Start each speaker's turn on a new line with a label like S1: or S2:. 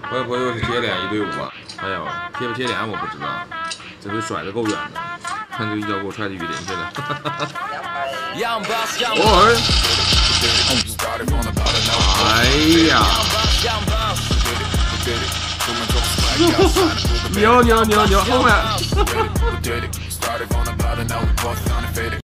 S1: 我朋友是贴脸一对五啊，哎呦，贴不贴脸我不知道，这回甩的够远的，看这一脚给我踹的雨林去了。哈哈哈哈。哎呀！牛牛牛牛，后面。